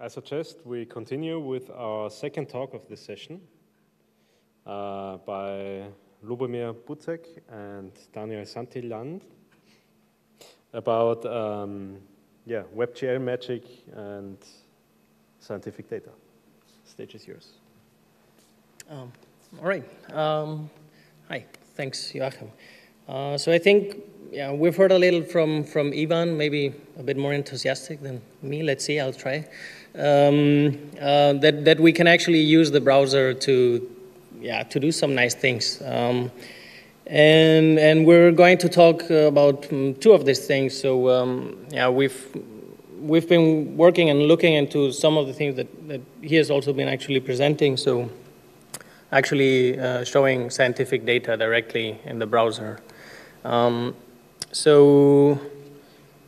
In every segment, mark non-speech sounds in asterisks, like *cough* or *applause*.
I suggest we continue with our second talk of this session uh, by Lubomír Bucek and Daniel Santillan about um, yeah, WebGL magic and scientific data. Stage is yours. Um, all right. Um, hi. Thanks, Joachim. Uh, so I think yeah, we've heard a little from, from Ivan, maybe a bit more enthusiastic than me. Let's see, I'll try. Um, uh, that, that we can actually use the browser to, yeah, to do some nice things. Um, and, and we're going to talk about um, two of these things. So um, yeah, we've, we've been working and looking into some of the things that, that he has also been actually presenting. So actually uh, showing scientific data directly in the browser. Um, so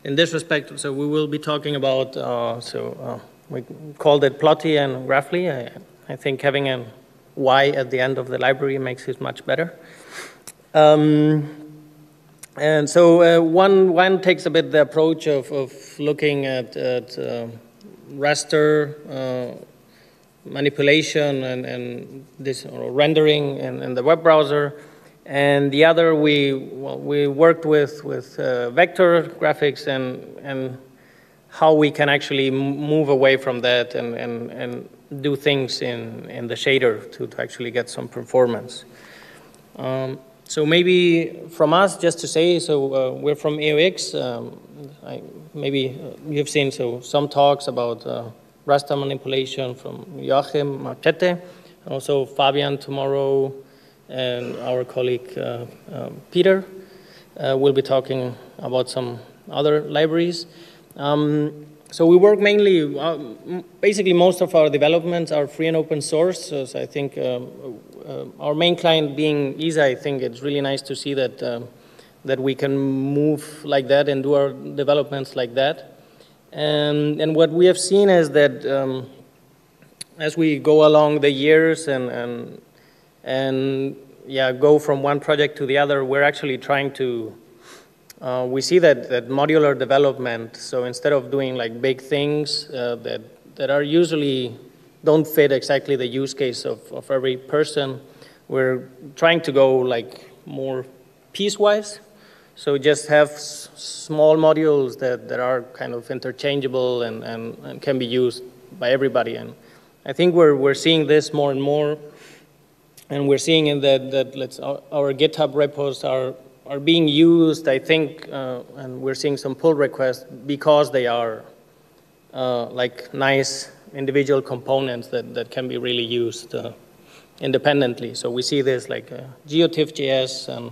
in this respect, so we will be talking about, uh, so uh, we called it Plotty and Graphly. I, I, think having a Y at the end of the library makes it much better. Um, and so uh, one, one takes a bit the approach of, of looking at, at uh, raster uh, manipulation and, and this rendering in, in the web browser and the other, we, well, we worked with, with uh, vector graphics and, and how we can actually move away from that and, and, and do things in, in the shader to, to actually get some performance. Um, so maybe from us, just to say, so uh, we're from EOX. Um, I, maybe you've seen so some talks about uh, raster manipulation from Joachim Mapchete, and also Fabian tomorrow, and our colleague uh, um, Peter uh, will be talking about some other libraries. Um, so we work mainly, uh, basically most of our developments are free and open source. So I think um, uh, our main client being ESA, I think it's really nice to see that, uh, that we can move like that and do our developments like that. And, and what we have seen is that um, as we go along the years and, and and yeah, go from one project to the other, we're actually trying to, uh, we see that, that modular development, so instead of doing like big things uh, that, that are usually don't fit exactly the use case of, of every person, we're trying to go like more piecewise. So just have small modules that, that are kind of interchangeable and, and, and can be used by everybody. And I think we're, we're seeing this more and more and we're seeing in that, that let's, our, our GitHub repos are, are being used, I think, uh, and we're seeing some pull requests because they are uh, like nice individual components that, that can be really used uh, independently. So we see this like uh, GeoTIFF.js and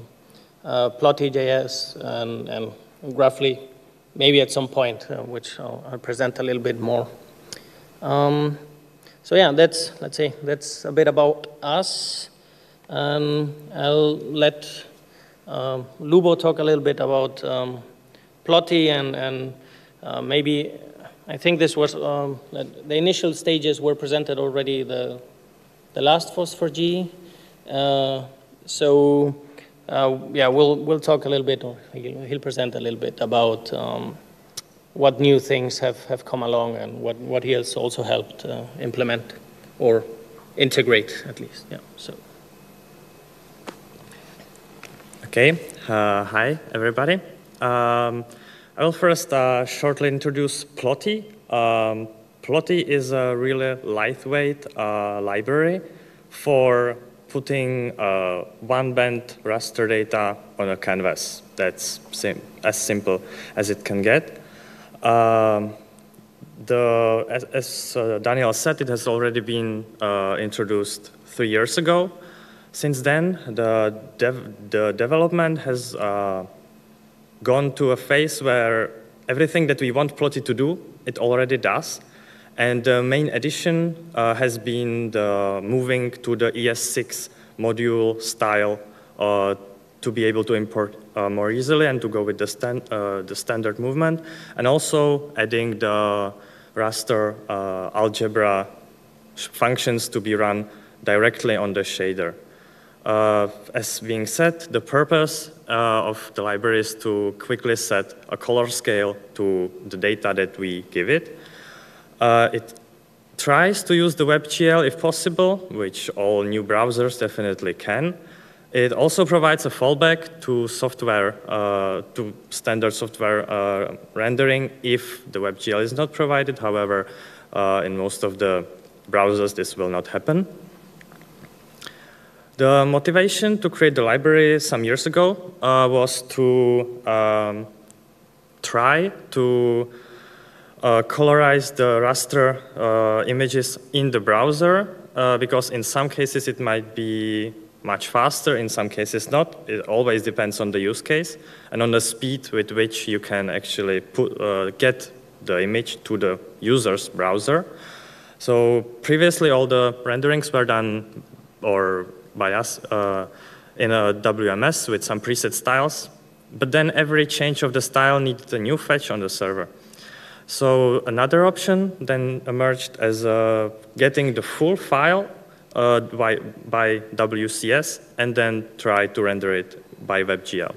uh, Plotty.js and, and Graphly, maybe at some point, uh, which I'll, I'll, present a little bit more. Um, so yeah, that's, let's say, that's a bit about us. And I'll let um, Lubo talk a little bit about um, Plotty and, and uh, maybe, I think this was, um, the initial stages were presented already the, the last FOSS4G. Uh, so uh, yeah, we'll, we'll talk a little bit, or he'll, he'll present a little bit about um, what new things have, have come along and what, what he has also helped uh, implement or integrate at least. Yeah. So. Okay. Uh, hi, everybody. Um, I will first uh, shortly introduce Plotty. Um, Plotty is a really lightweight uh, library for putting uh, one-band raster data on a canvas. That's sim as simple as it can get. Um, the, as, as uh, Daniel said, it has already been uh, introduced three years ago. Since then, the, dev the development has uh, gone to a phase where everything that we want Plotty to do, it already does. And the main addition uh, has been the moving to the ES6 module style uh, to be able to import uh, more easily and to go with the, stand, uh, the standard movement, and also adding the raster uh, algebra functions to be run directly on the shader. Uh, as being said, the purpose uh, of the library is to quickly set a color scale to the data that we give it. Uh, it tries to use the WebGL if possible, which all new browsers definitely can. It also provides a fallback to software, uh, to standard software uh, rendering if the WebGL is not provided. However, uh, in most of the browsers, this will not happen. The motivation to create the library some years ago uh, was to um, try to uh, colorize the raster uh, images in the browser because in some cases it might be much faster, in some cases not. It always depends on the use case and on the speed with which you can actually put, uh, get the image to the user's browser. So previously all the renderings were done or by us uh, in a WMS with some preset styles, but then every change of the style needed a new fetch on the server. So another option then emerged as uh, getting the full file uh, by, by WCS and then try to render it by WebGL.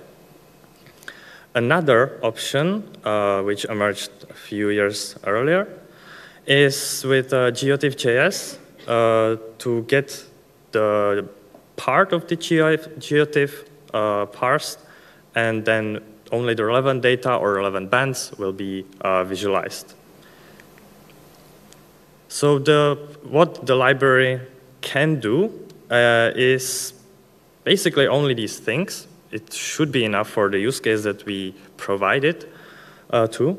Another option, uh, which emerged a few years earlier, is with uh, GeoTIFF.js uh, to get the part of the GeoTIFF uh, parsed, and then only the relevant data or relevant bands will be uh, visualized. So the, what the library can do uh, is basically only these things. It should be enough for the use case that we provided uh, to.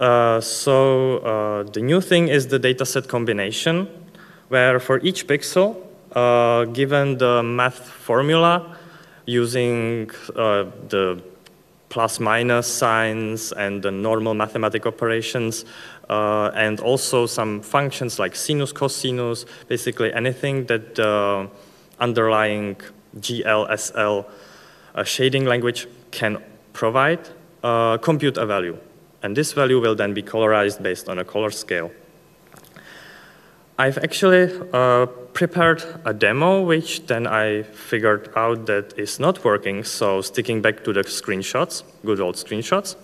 Uh, so uh, the new thing is the dataset combination, where for each pixel, uh, given the math formula, using uh, the plus minus signs and the normal mathematic operations, uh, and also some functions like sinus, cosinus, basically anything that the underlying GLSL uh, shading language can provide, uh, compute a value. And this value will then be colorized based on a color scale. I've actually uh, prepared a demo, which then I figured out that is not working, so sticking back to the screenshots, good old screenshots.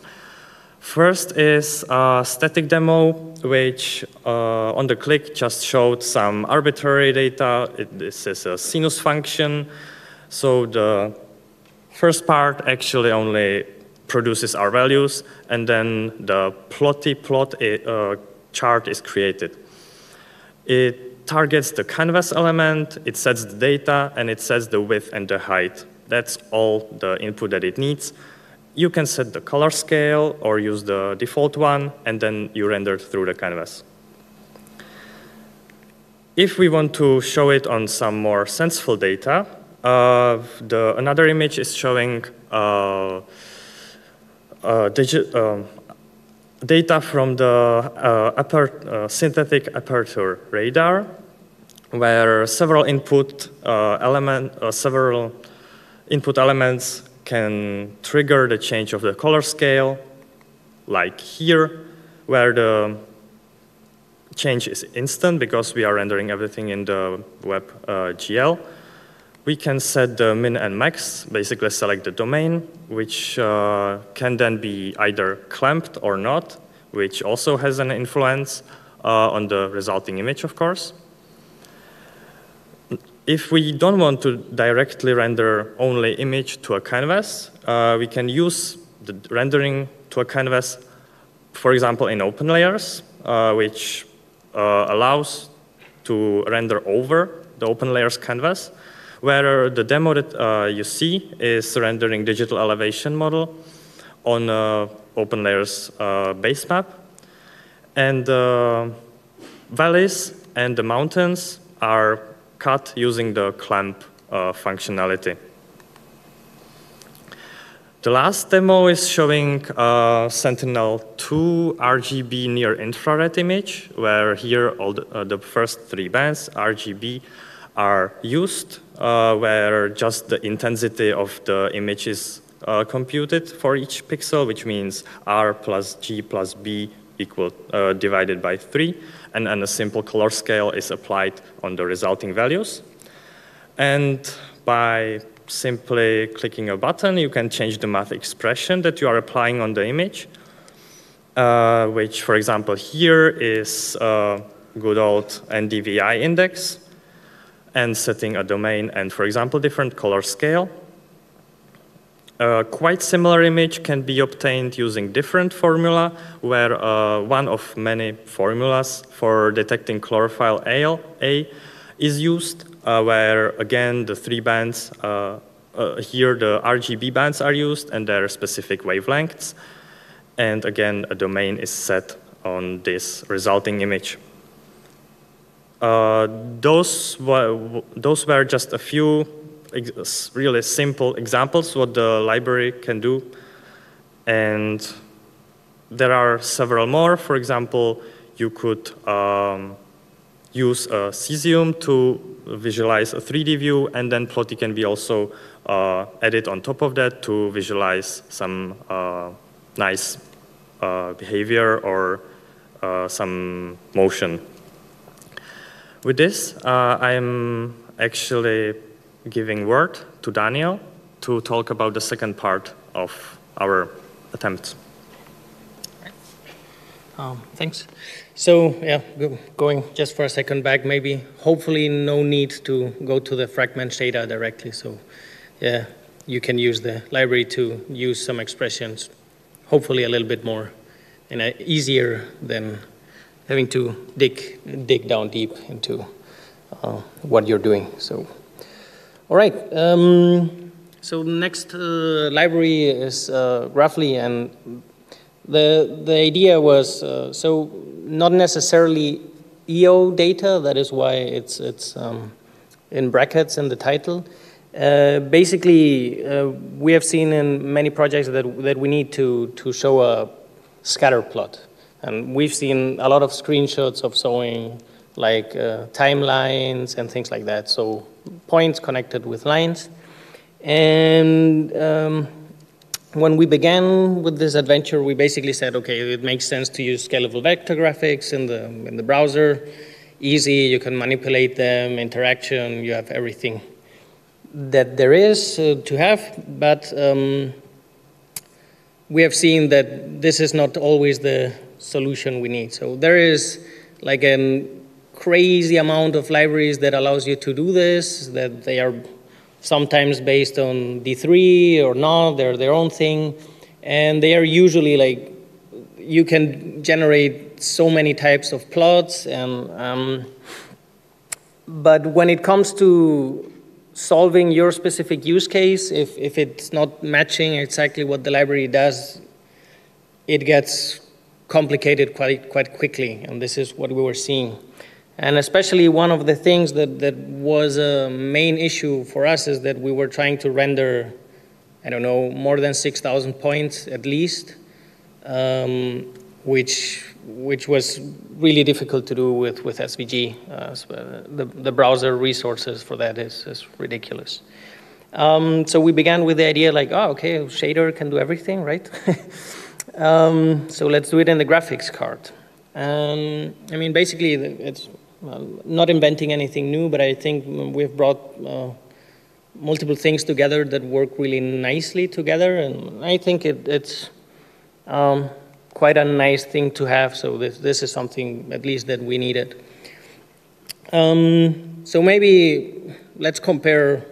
First is a static demo, which uh, on the click just showed some arbitrary data. It, this is a sinus function. So the first part actually only produces our values, and then the plotty plot uh, chart is created. It targets the canvas element, it sets the data, and it sets the width and the height. That's all the input that it needs you can set the color scale or use the default one, and then you render through the canvas. If we want to show it on some more sensible data, uh, the, another image is showing uh, uh, um, data from the uh, uh, synthetic aperture radar, where several input uh, element, several input elements can trigger the change of the color scale, like here, where the change is instant because we are rendering everything in the web uh, GL. We can set the min and max, basically select the domain, which uh, can then be either clamped or not, which also has an influence uh, on the resulting image, of course. If we don't want to directly render only image to a canvas, uh, we can use the rendering to a canvas, for example, in open layers, uh, which uh, allows to render over the open layers canvas, where the demo that uh, you see is rendering digital elevation model on uh, open layers uh, base map. And the valleys and the mountains are cut using the clamp uh, functionality. The last demo is showing uh, Sentinel-2 RGB near infrared image, where here all the, uh, the first three bands, RGB, are used, uh, where just the intensity of the image is uh, computed for each pixel, which means R plus G plus B equal uh, divided by 3 and then a simple color scale is applied on the resulting values. And by simply clicking a button, you can change the math expression that you are applying on the image, uh, which, for example, here is uh, good old NDVI index and setting a domain and, for example, different color scale. A quite similar image can be obtained using different formula, where uh, one of many formulas for detecting chlorophyll A, A is used, uh, where again the three bands, uh, uh here the RGB bands are used and their specific wavelengths. And again, a domain is set on this resulting image. Uh, those, were, those were just a few really simple examples what the library can do. And there are several more. For example, you could um, use a cesium to visualize a 3D view, and then Plotty can be also uh, added on top of that to visualize some uh, nice uh, behavior or uh, some motion. With this, uh, I'm actually giving word to Daniel to talk about the second part of our attempts. Um, thanks. So yeah, going just for a second back, maybe hopefully no need to go to the fragment data directly. So yeah, you can use the library to use some expressions, hopefully a little bit more and easier than having to dig, dig down deep into uh, what you're doing. So, all right. Um, so next uh, library is uh, and the the idea was uh, so not necessarily EO data. That is why it's it's um, in brackets in the title. Uh, basically, uh, we have seen in many projects that that we need to to show a scatter plot. And we've seen a lot of screenshots of showing like uh, timelines and things like that. So points connected with lines. And um, when we began with this adventure, we basically said, okay, it makes sense to use scalable vector graphics in the, in the browser. Easy, you can manipulate them, interaction, you have everything that there is uh, to have. But um, we have seen that this is not always the solution we need. So there is like a crazy amount of libraries that allows you to do this, that they are sometimes based on D3 or not, they're their own thing. And they are usually like, you can generate so many types of plots. And, um, but when it comes to solving your specific use case, if, if it's not matching exactly what the library does, it gets complicated quite, quite quickly, and this is what we were seeing. And especially one of the things that, that was a main issue for us is that we were trying to render, I don't know, more than 6,000 points at least, um, which which was really difficult to do with, with SVG. Uh, so uh, the, the browser resources for that is, is ridiculous. Um, so we began with the idea like, oh, okay, shader can do everything, right? *laughs* um, so let's do it in the graphics card. Um, I mean, basically, it's not inventing anything new, but I think we've brought uh, multiple things together that work really nicely together, and I think it, it's um, quite a nice thing to have. So this, this is something at least that we needed. Um, so maybe let's compare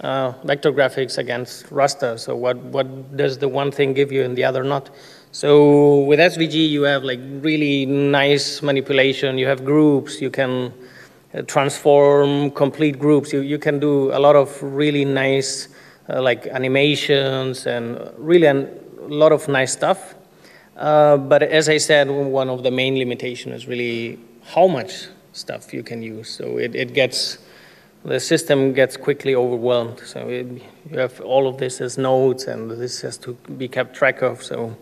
uh, vector graphics against raster. So what, what does the one thing give you and the other not? So with SVG, you have like really nice manipulation. You have groups. You can uh, transform complete groups. You, you can do a lot of really nice uh, like animations and really a lot of nice stuff. Uh, but as I said, one of the main limitations is really how much stuff you can use. So it, it gets, the system gets quickly overwhelmed. So it, you have all of this as nodes and this has to be kept track of. So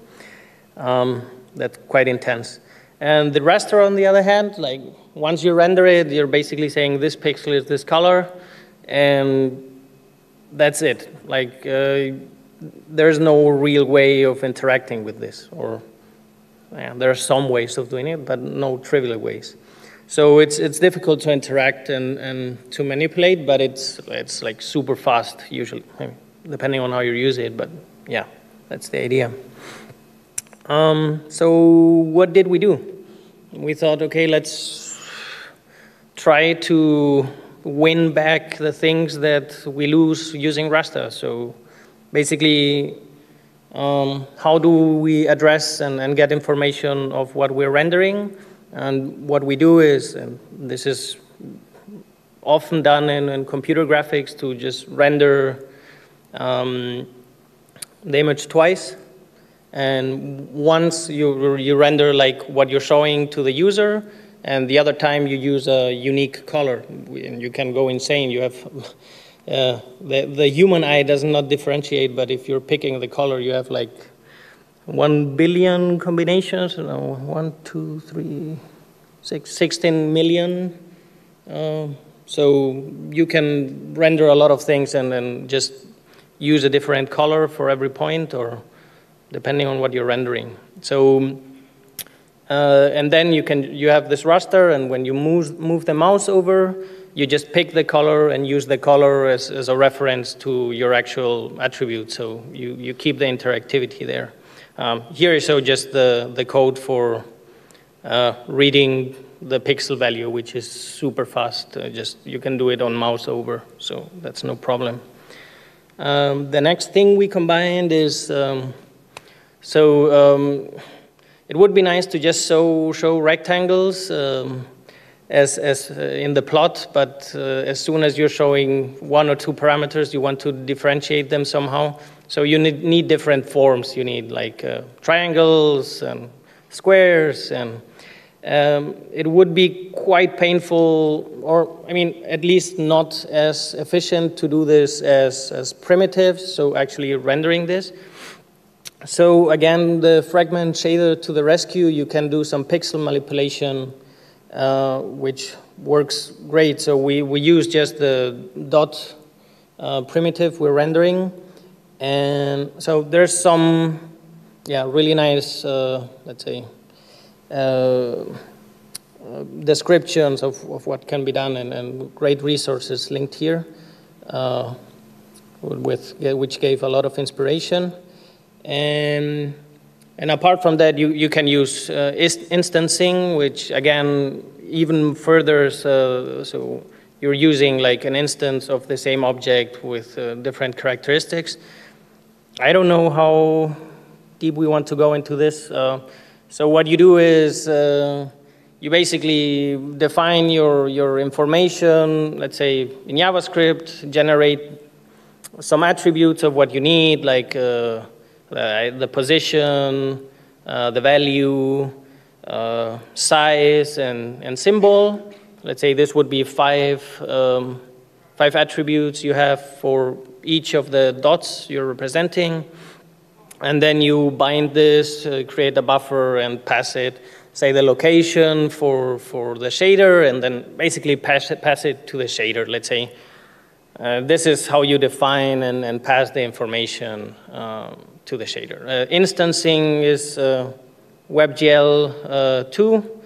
um, that's quite intense. And the raster, on the other hand, like once you render it, you're basically saying this pixel is this color, and that's it. Like uh, there's no real way of interacting with this, or yeah, there are some ways of doing it, but no trivial ways. So it's it's difficult to interact and, and to manipulate, but it's it's like super fast usually, depending on how you use it. But yeah, that's the idea. Um, so what did we do? We thought, okay, let's try to win back the things that we lose using raster. So basically, um, how do we address and, and, get information of what we're rendering? And what we do is, and this is often done in, in computer graphics to just render um, the image twice. And once you, you render like what you're showing to the user, and the other time you use a unique color, and you can go insane. You have *laughs* uh, the the human eye does not differentiate, but if you're picking the color, you have like one billion combinations. One, two, three, six, 16 million. Uh, so you can render a lot of things and then just use a different color for every point, or depending on what you're rendering. So uh, and then you can you have this raster, and when you move move the mouse over, you just pick the color and use the color as, as a reference to your actual attribute. So you, you keep the interactivity there. Um, here I show just the, the code for uh, reading the pixel value, which is super fast. Uh, just you can do it on mouse over, so that's no problem. Um, the next thing we combined is um, so um, it would be nice to just show, show rectangles um, as, as uh, in the plot, but uh, as soon as you're showing one or two parameters, you want to differentiate them somehow. So you need, need different forms. You need like uh, triangles and squares, and um, it would be quite painful, or I mean, at least not as efficient to do this as, as primitives, so actually rendering this. So again, the fragment shader to the rescue, you can do some pixel manipulation, uh, which works great. So we, we use just the dot uh, primitive we're rendering. And so there's some, yeah, really nice, uh, let's say, uh, uh, descriptions of, of what can be done and, and great resources linked here, uh, with, which gave a lot of inspiration. And, and apart from that, you, you can use uh, instancing, which again, even further, so, so, you're using like an instance of the same object with uh, different characteristics. I don't know how deep we want to go into this. Uh, so what you do is uh, you basically define your, your information, let's say in JavaScript, generate some attributes of what you need, like uh, the position, uh, the value, uh, size, and, and symbol. Let's say this would be five, um, five attributes you have for each of the dots you're representing. And then you bind this, uh, create a buffer, and pass it, say the location for, for the shader, and then basically pass it, pass it to the shader. Let's say uh, this is how you define and, and pass the information. Um, to the shader. Uh, instancing is uh, WebGL uh, 2,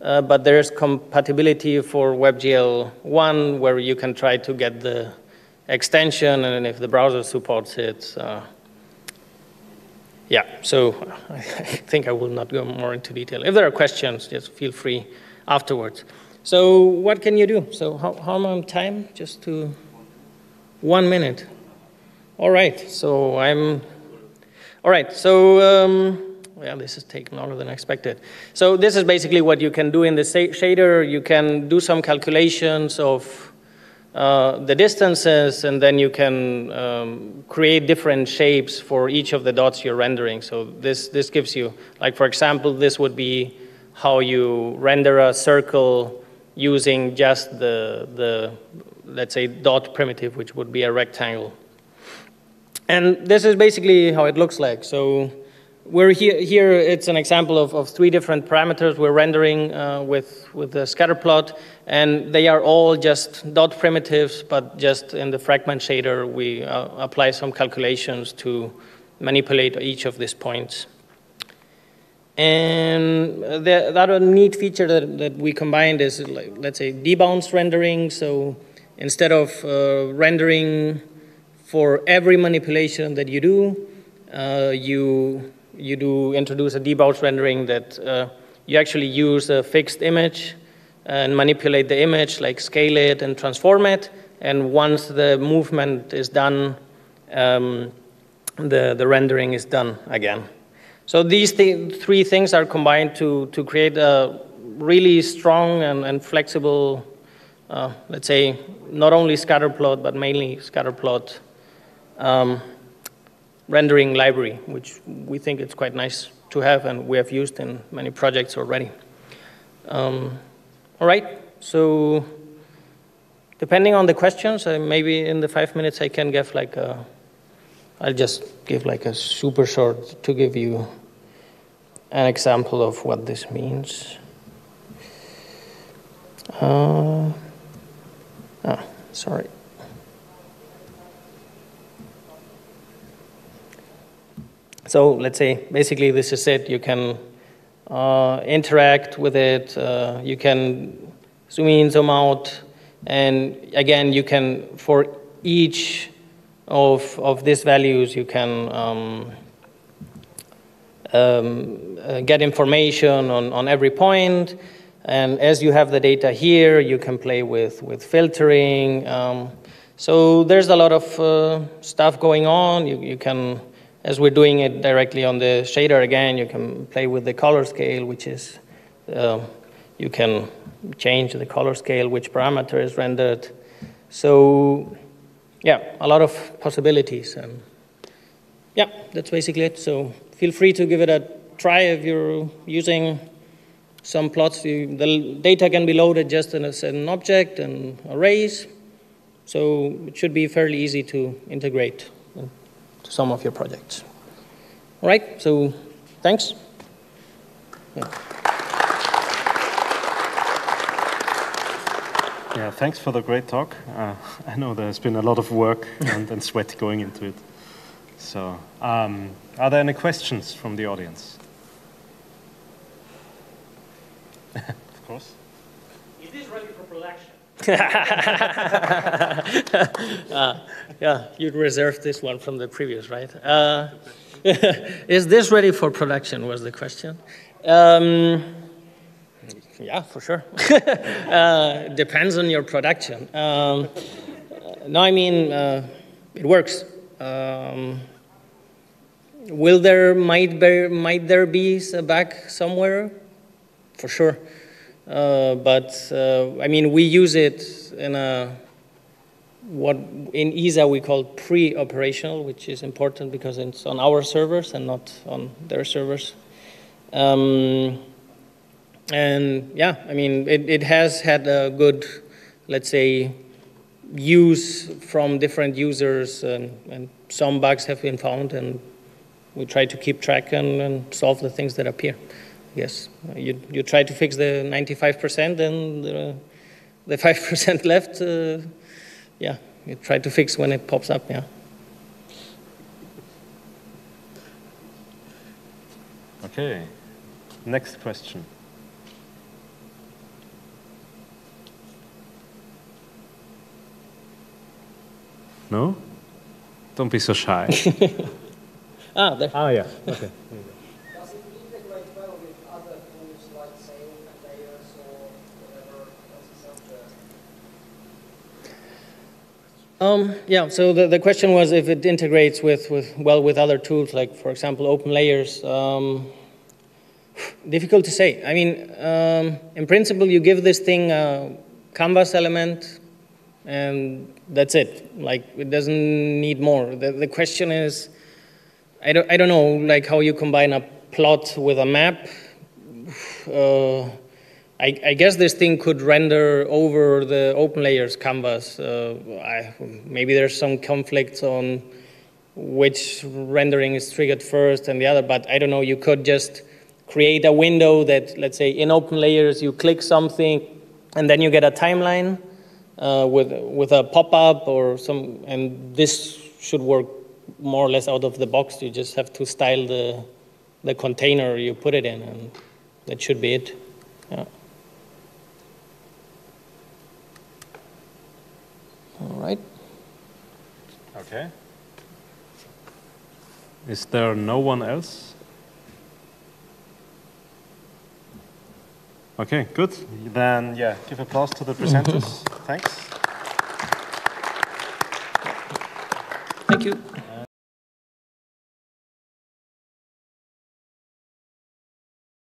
uh, but there's compatibility for WebGL 1 where you can try to get the extension and if the browser supports it. Uh, yeah, so *laughs* I think I will not go more into detail. If there are questions, just feel free afterwards. So what can you do? So how, how am time? Just to one minute. All right, so I'm all right, so um, well, this is taking longer than expected. So this is basically what you can do in the shader. You can do some calculations of uh, the distances, and then you can um, create different shapes for each of the dots you're rendering. So this, this gives you, like for example, this would be how you render a circle using just the, the let's say, dot primitive, which would be a rectangle. And this is basically how it looks like. So we're here, here it's an example of, of three different parameters we're rendering uh, with, with the scatter plot, and they are all just dot primitives, but just in the fragment shader, we uh, apply some calculations to manipulate each of these points. And the, the other neat feature that, that we combined is, like, let's say, debounce rendering. So instead of uh, rendering for every manipulation that you do, uh, you, you do introduce a debounce rendering that uh, you actually use a fixed image and manipulate the image, like scale it and transform it. And once the movement is done, um, the, the rendering is done again. So these th three things are combined to, to create a really strong and, and flexible, uh, let's say, not only scatter plot, but mainly scatter plot um, rendering library, which we think it's quite nice to have and we have used in many projects already. Um, all right, so depending on the questions, uh, maybe in the five minutes I can give like a, I'll just give like a super short to give you an example of what this means. Uh, oh, sorry. So let's say basically this is it. You can uh, interact with it. Uh, you can zoom in, zoom out, and again you can for each of of these values you can um, um, uh, get information on on every point. And as you have the data here, you can play with with filtering. Um, so there's a lot of uh, stuff going on. You you can as we're doing it directly on the shader again, you can play with the color scale, which is, uh, you can change the color scale, which parameter is rendered. So yeah, a lot of possibilities. And yeah, that's basically it. So feel free to give it a try if you're using some plots. You, the data can be loaded just in a certain object and arrays. So it should be fairly easy to integrate to some of your projects. All right, so thanks. Yeah. yeah thanks for the great talk. Uh, *laughs* I know there's been a lot of work *laughs* and, and sweat going into it. So, um, are there any questions from the audience? *laughs* of course. Is this ready for production? Uh, yeah, you'd reserve this one from the previous, right? Uh, *laughs* is this ready for production? Was the question. Um, yeah, for sure. *laughs* uh, depends on your production. Um, no, I mean uh, it works. Um, will there might there might there be a bug somewhere? For sure. Uh, but uh, I mean, we use it in a what in ESA we call pre-operational, which is important because it's on our servers and not on their servers. Um, and yeah, I mean, it, it has had a good, let's say, use from different users, and, and some bugs have been found, and we try to keep track and, and solve the things that appear. Yes, you, you try to fix the 95%, and the, the 5% *laughs* left. Uh, yeah, you try to fix when it pops up, yeah. Okay, next question. No? Don't be so shy. *laughs* ah, there. Ah, yeah, okay. Um, yeah, so the, the question was if it integrates with, with, well, with other tools, like, for example, open layers. Um, difficult to say. I mean, um, in principle, you give this thing a canvas element, and that's it. Like, it doesn't need more. The, the question is, I don't, I don't know, like, how you combine a plot with a map. Uh, I, I, guess this thing could render over the open layers canvas. Uh, I, maybe there's some conflicts on which rendering is triggered first and the other, but I don't know, you could just create a window that, let's say, in open layers, you click something and then you get a timeline uh, with, with a pop-up or some, and this should work more or less out of the box. You just have to style the, the container you put it in, and that should be it. Yeah. All right. Okay. Is there no one else? Okay, good. Then, yeah, give applause to the *laughs* presenters. Thanks. Thank you.